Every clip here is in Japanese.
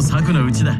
策のうちだ。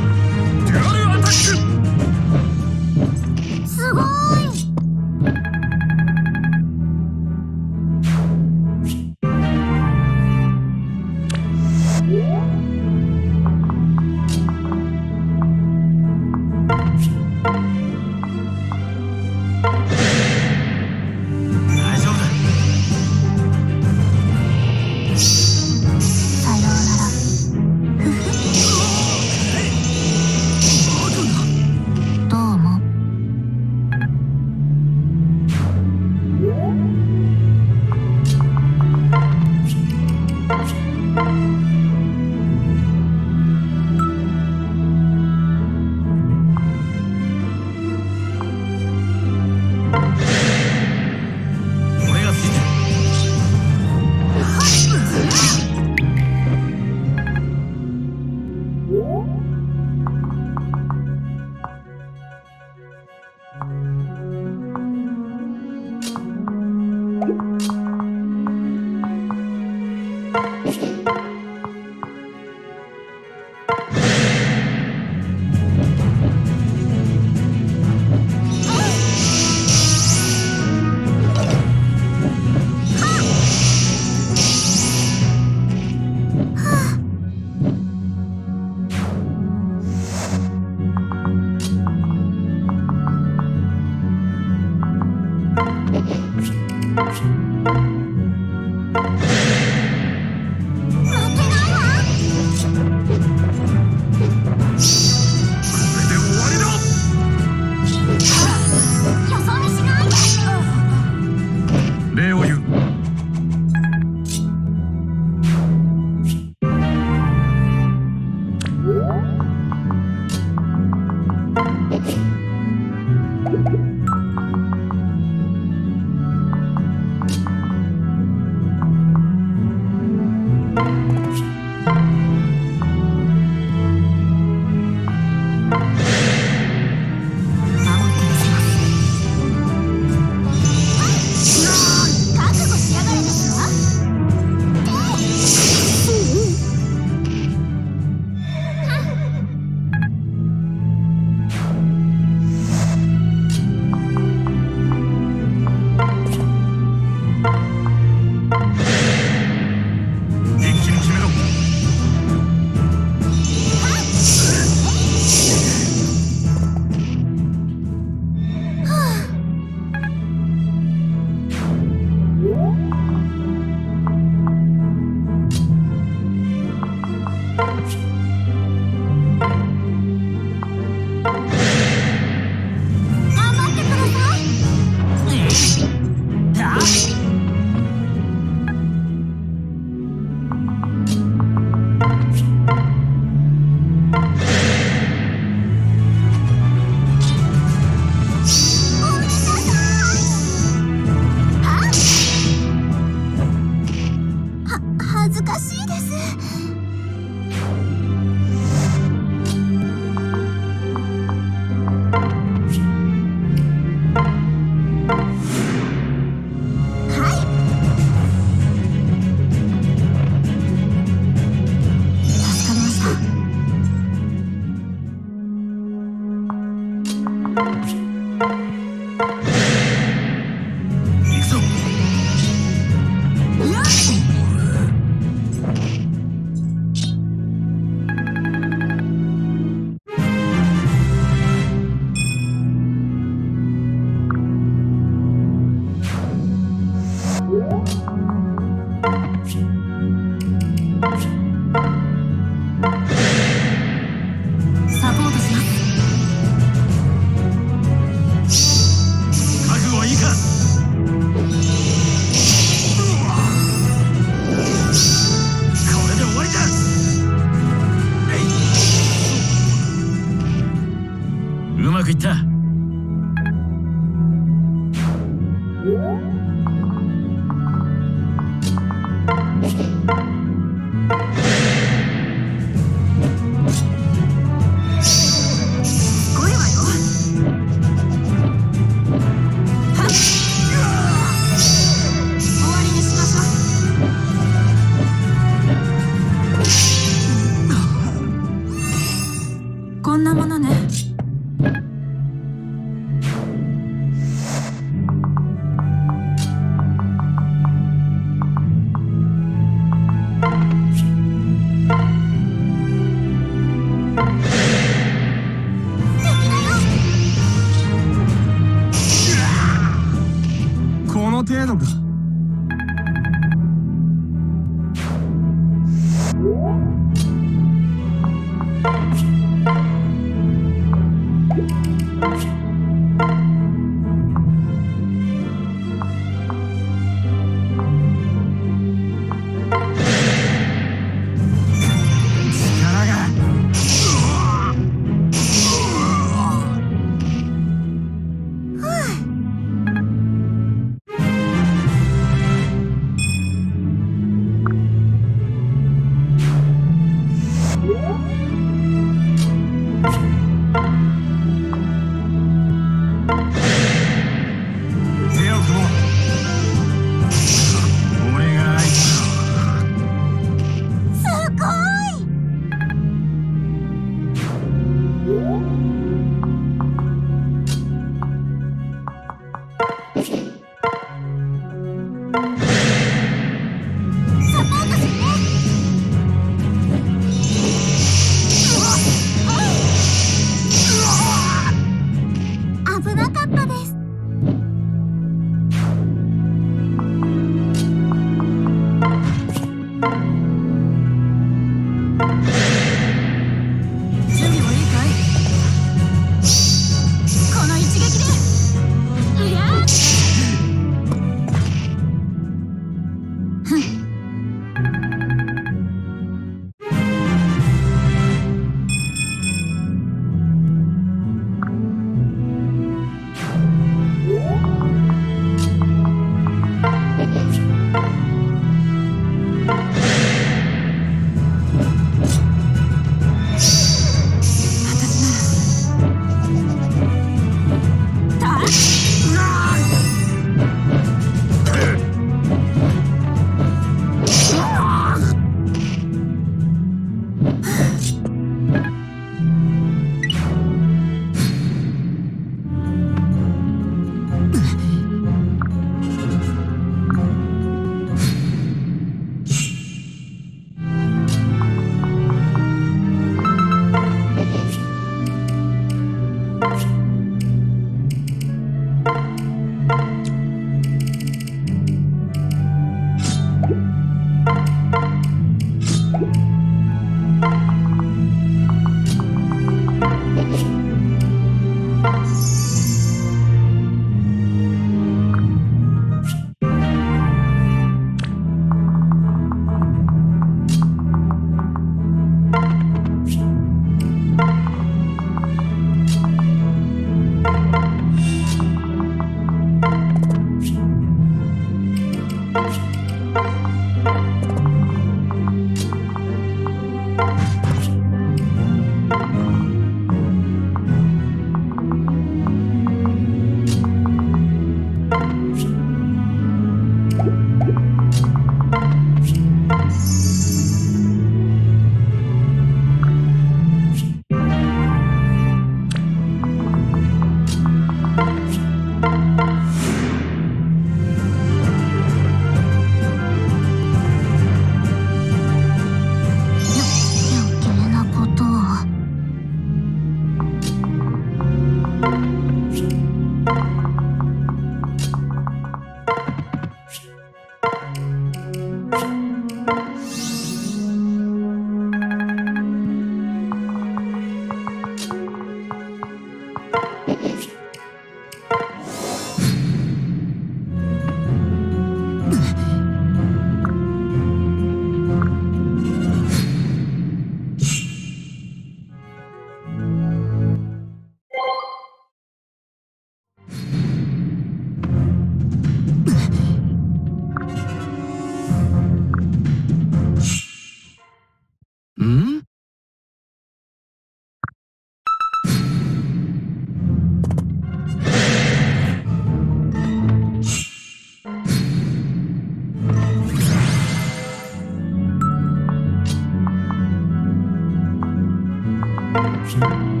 Production.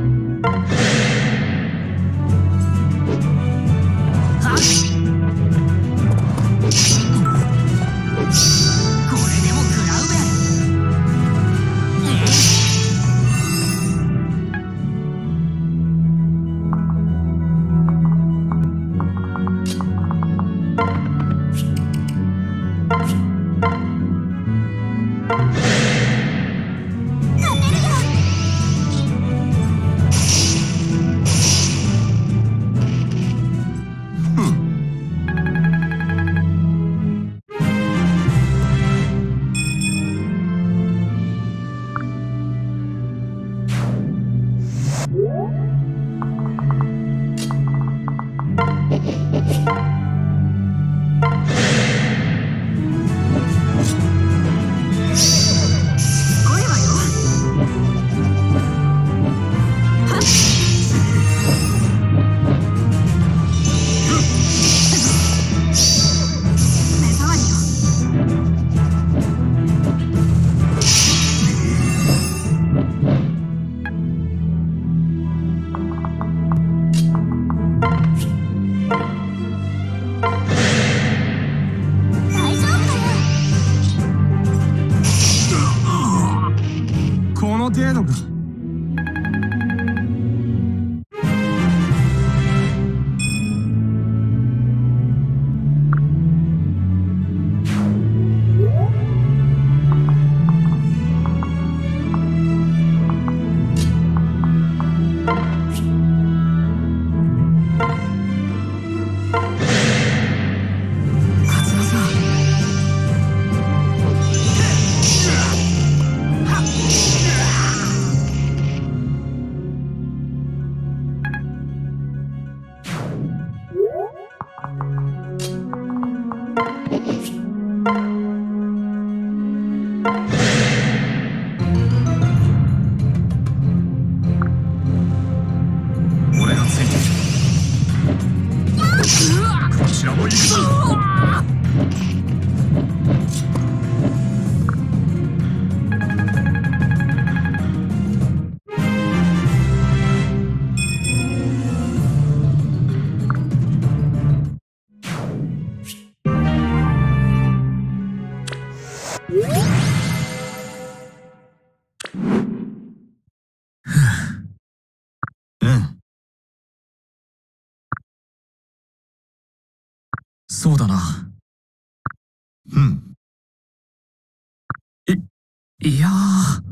そうだな。うん。い、いやー。